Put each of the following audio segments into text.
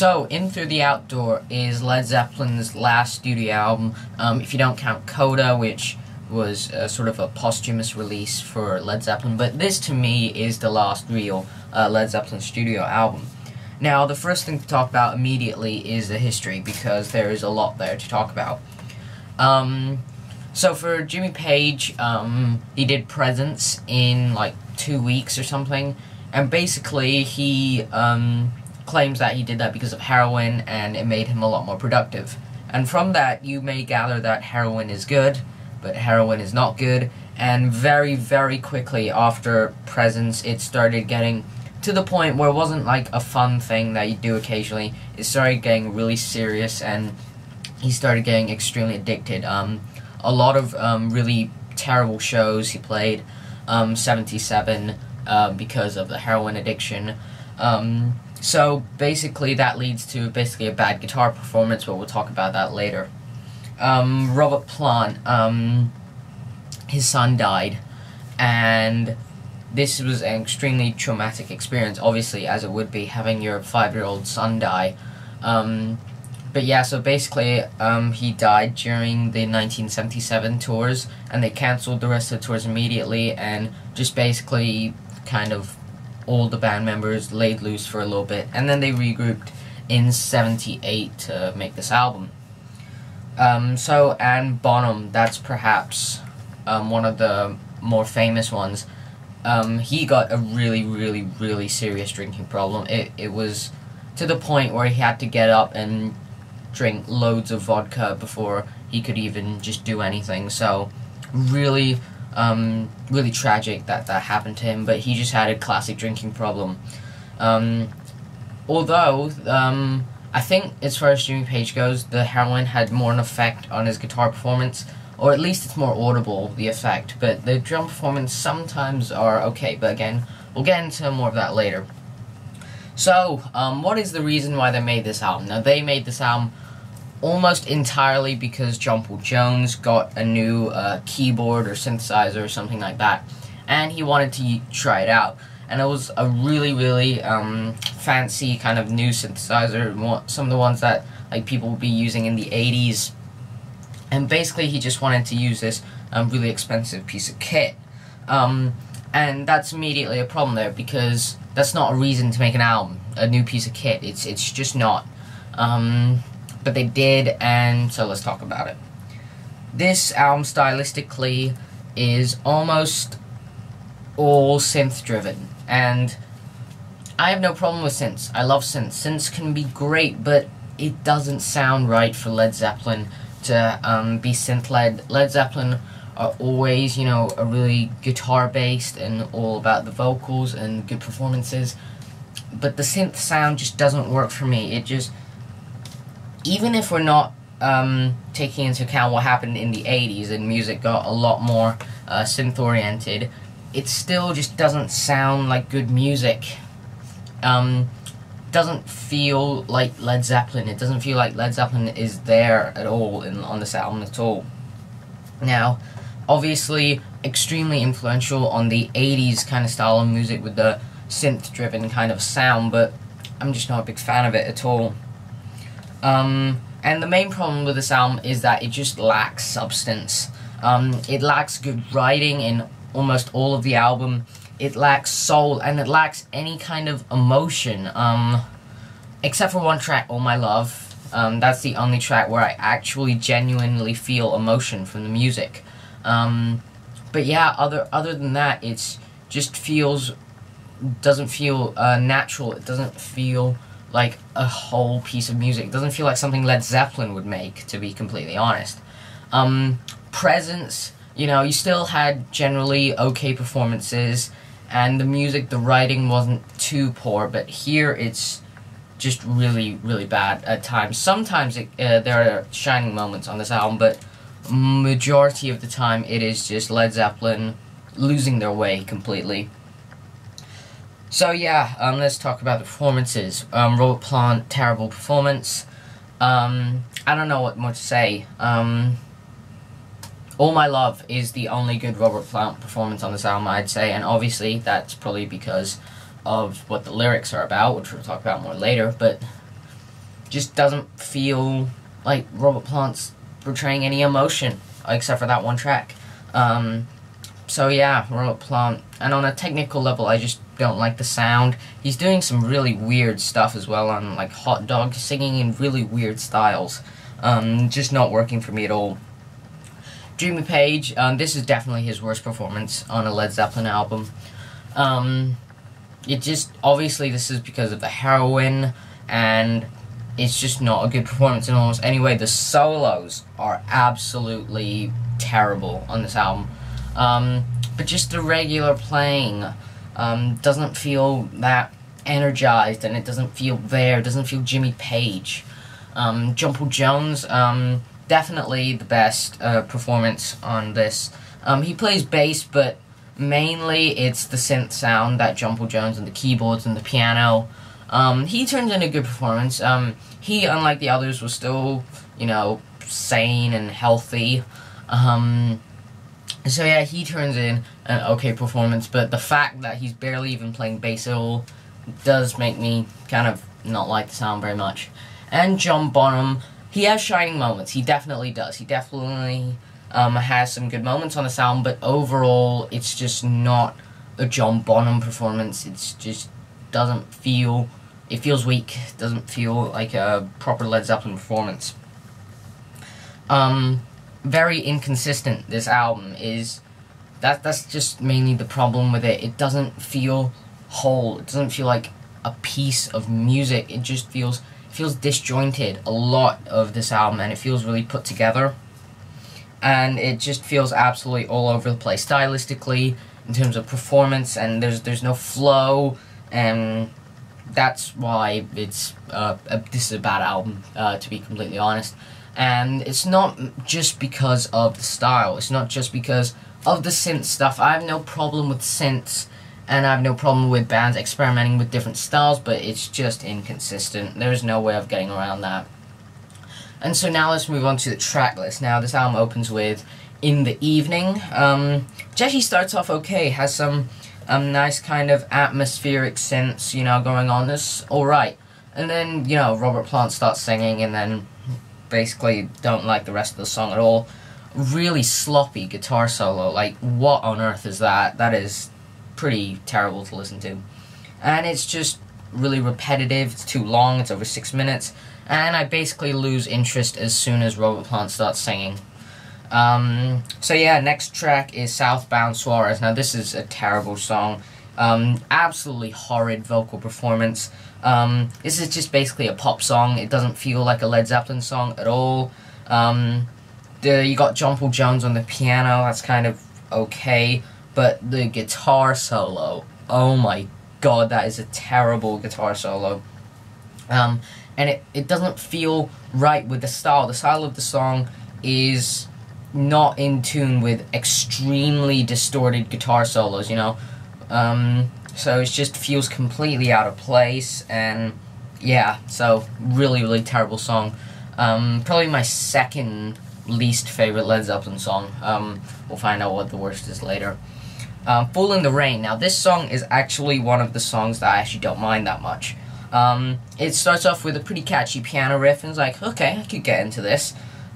So, In Through the Out Door is Led Zeppelin's last studio album, um, if you don't count Coda, which was sort of a posthumous release for Led Zeppelin, but this to me is the last real uh, Led Zeppelin studio album. Now, the first thing to talk about immediately is the history, because there is a lot there to talk about. Um, so for Jimmy Page, um, he did Presence in like two weeks or something, and basically he um, claims that he did that because of heroin and it made him a lot more productive. And from that, you may gather that heroin is good, but heroin is not good. And very, very quickly after Presence, it started getting to the point where it wasn't like a fun thing that you do occasionally. It started getting really serious and he started getting extremely addicted. Um, a lot of um, really terrible shows he played, um, 77, uh, because of the heroin addiction. Um, so basically, that leads to basically a bad guitar performance, but we'll talk about that later. Um, Robert Plant, um, his son died, and this was an extremely traumatic experience, obviously, as it would be having your five year old son die. Um, but yeah, so basically, um, he died during the 1977 tours, and they cancelled the rest of the tours immediately, and just basically kind of all the band members laid loose for a little bit, and then they regrouped in 78 to make this album. Um, so, and Bonham, that's perhaps um, one of the more famous ones. Um, he got a really, really, really serious drinking problem. It, it was to the point where he had to get up and drink loads of vodka before he could even just do anything. So, really um, really tragic that that happened to him, but he just had a classic drinking problem. Um, although, um, I think as far as Jimmy Page goes, the heroin had more an effect on his guitar performance, or at least it's more audible, the effect, but the drum performance sometimes are okay, but again, we'll get into more of that later. So, um, what is the reason why they made this album? Now, they made this album almost entirely because John Paul Jones got a new uh, keyboard or synthesizer or something like that, and he wanted to try it out. And it was a really, really um, fancy kind of new synthesizer, some of the ones that like people would be using in the 80s. And basically, he just wanted to use this um, really expensive piece of kit. Um, and that's immediately a problem there because that's not a reason to make an album, a new piece of kit. It's it's just not. Um, but they did, and so let's talk about it. This album stylistically is almost all synth driven, and I have no problem with synths. I love synths. Synths can be great, but it doesn't sound right for Led Zeppelin to um, be synth led. Led Zeppelin are always, you know, a really guitar based and all about the vocals and good performances. But the synth sound just doesn't work for me. It just even if we're not um, taking into account what happened in the 80s and music got a lot more uh, synth oriented, it still just doesn't sound like good music. Um, doesn't feel like Led Zeppelin. It doesn't feel like Led Zeppelin is there at all in, on this album at all. Now, obviously, extremely influential on the 80s kind of style of music with the synth driven kind of sound, but I'm just not a big fan of it at all. Um, and the main problem with this album is that it just lacks substance. Um, it lacks good writing in almost all of the album. It lacks soul, and it lacks any kind of emotion. Um, except for one track, All My Love. Um, that's the only track where I actually genuinely feel emotion from the music. Um, but yeah, other other than that, it's just feels doesn't feel uh, natural. It doesn't feel like a whole piece of music. It doesn't feel like something Led Zeppelin would make, to be completely honest. Um, presence, you know, you still had generally okay performances, and the music, the writing wasn't too poor, but here it's just really, really bad at times. Sometimes it, uh, there are shining moments on this album, but majority of the time it is just Led Zeppelin losing their way completely. So yeah, um, let's talk about the performances. Um, Robert Plant, terrible performance. Um, I don't know what more to say. Um, All My Love is the only good Robert Plant performance on this album, I'd say, and obviously that's probably because of what the lyrics are about, which we'll talk about more later, but just doesn't feel like Robert Plant's portraying any emotion except for that one track. So yeah, Robert Plant. And on a technical level, I just don't like the sound. He's doing some really weird stuff as well on like Hot Dog, singing in really weird styles. Um, just not working for me at all. Jimmy Page, um, this is definitely his worst performance on a Led Zeppelin album. Um, it just, obviously this is because of the heroin, and it's just not a good performance in almost any way. The solos are absolutely terrible on this album. Um, but just the regular playing um, doesn't feel that energized and it doesn't feel there, it doesn't feel Jimmy Page. Um, Paul Jones, um, definitely the best uh, performance on this. Um, he plays bass, but mainly it's the synth sound that Paul Jones and the keyboards and the piano. Um, he turns in a good performance. Um, he, unlike the others, was still, you know, sane and healthy. Um, so yeah, he turns in an okay performance, but the fact that he's barely even playing bass at all does make me kind of not like the sound very much. And John Bonham, he has shining moments. He definitely does. He definitely um, has some good moments on the sound, but overall, it's just not a John Bonham performance. It just doesn't feel. It feels weak. Doesn't feel like a proper Led Zeppelin performance. Um, very inconsistent. This album is that that's just mainly the problem with it. It doesn't feel whole. It doesn't feel like a piece of music. It just feels it feels disjointed. A lot of this album, and it feels really put together. And it just feels absolutely all over the place stylistically, in terms of performance, and there's there's no flow, and that's why it's uh, a, this is a bad album, uh, to be completely honest and it's not just because of the style. It's not just because of the synth stuff. I have no problem with synths, and I have no problem with bands experimenting with different styles, but it's just inconsistent. There's no way of getting around that. And so now let's move on to the track list. Now this album opens with In the Evening, um, actually starts off okay, has some um, nice kind of atmospheric synths, you know, going on. This alright. And then, you know, Robert Plant starts singing, and then basically don't like the rest of the song at all. Really sloppy guitar solo. Like, what on earth is that? That is pretty terrible to listen to. And it's just really repetitive. It's too long. It's over six minutes. And I basically lose interest as soon as Robert Plant starts singing. Um, so yeah, next track is South Bound Saurez. Now this is a terrible song. Um, absolutely horrid vocal performance. Um, this is just basically a pop song. It doesn't feel like a Led Zeppelin song at all. Um, the, you got John Paul Jones on the piano. That's kind of okay. But the guitar solo, oh my god, that is a terrible guitar solo. Um, and it, it doesn't feel right with the style. The style of the song is not in tune with extremely distorted guitar solos, you know. Um, so it just feels completely out of place, and yeah, so really, really terrible song. Um, probably my second least favorite Led Zeppelin song. Um, we'll find out what the worst is later. Um, in the Rain. Now, this song is actually one of the songs that I actually don't mind that much. Um, it starts off with a pretty catchy piano riff, and it's like, okay, I could get into this.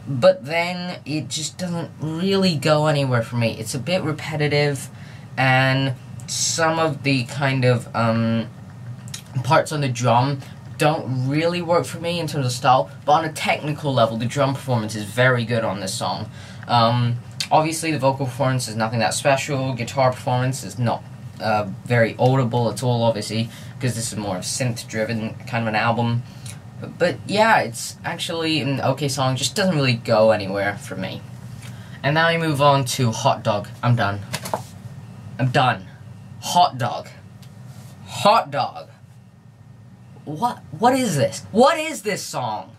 But then it just doesn't really go anywhere for me. It's a bit repetitive, and some of the kind of um, parts on the drum don't really work for me in terms of style, but on a technical level, the drum performance is very good on this song. Um, obviously, the vocal performance is nothing that special. Guitar performance is not uh, very audible at all, obviously, because this is more of synth-driven kind of an album. But, but yeah, it's actually an okay song, just doesn't really go anywhere for me. And now we move on to Hot Dog. I'm done. I'm done. Hot dog. Hot dog. What what is this? What is this song?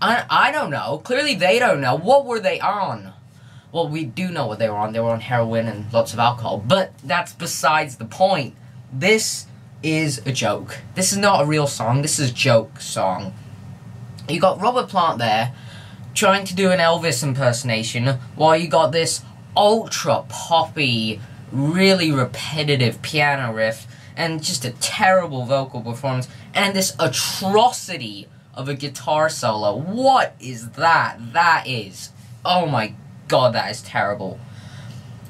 I I don't know. Clearly they don't know. What were they on? Well, we do know what they were on. They were on heroin and lots of alcohol. But that's besides the point. This is a joke. This is not a real song. This is a joke song. You got Robert Plant there trying to do an Elvis impersonation while you got this ultra poppy really repetitive piano riff and just a terrible vocal performance and this atrocity of a guitar solo. What is that? That is. Oh my god, that is terrible.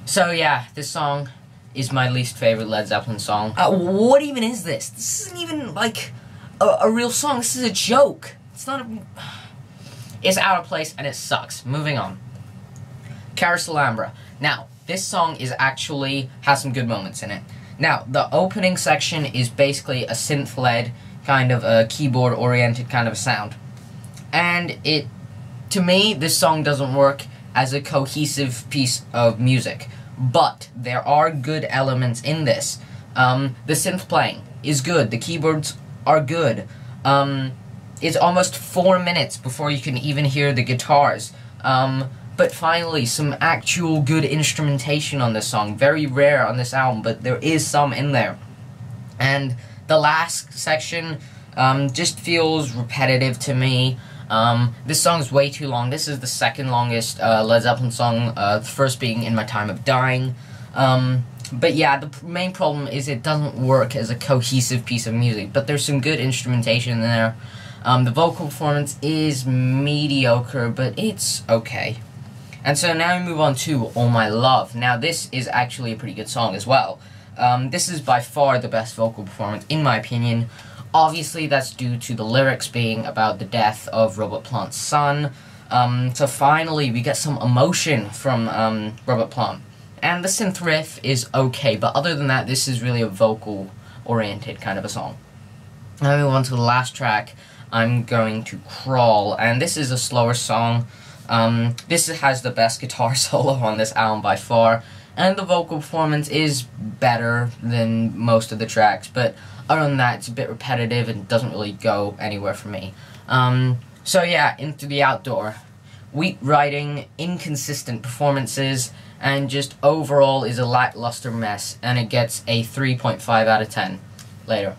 So yeah, this song is my least favorite Led Zeppelin song. Uh, what even is this? This isn't even like a, a real song. This is a joke. It's not a. It's out of place and it sucks. Moving on. Carouselambra. Now, this song is actually has some good moments in it. Now, the opening section is basically a synth-led kind of a keyboard-oriented kind of sound. And it to me this song doesn't work as a cohesive piece of music. But there are good elements in this. Um, the synth playing is good. The keyboards are good. Um, it's almost four minutes before you can even hear the guitars. Um, but finally, some actual good instrumentation on this song. Very rare on this album, but there is some in there. And the last section um, just feels repetitive to me. Um, this song's way too long. This is the second longest uh, Led Zeppelin song, uh, the first being In My Time of Dying. Um, but yeah, the main problem is it doesn't work as a cohesive piece of music, but there's some good instrumentation in there. Um, the vocal performance is mediocre, but it's okay. And so now we move on to All My Love. Now this is actually a pretty good song as well. Um, this is by far the best vocal performance, in my opinion. Obviously, that's due to the lyrics being about the death of Robert Plant's son. Um, so finally, we get some emotion from um, Robert Plant. And the synth riff is okay, but other than that, this is really a vocal-oriented kind of a song. Now we move on to the last track. I'm going to Crawl, and this is a slower song. Um, this has the best guitar solo on this album by far, and the vocal performance is better than most of the tracks, but other than that, it's a bit repetitive and doesn't really go anywhere for me. Um, so yeah, into the outdoor. Weak writing, inconsistent performances, and just overall is a lackluster mess, and it gets a 3.5 out of 10. Later.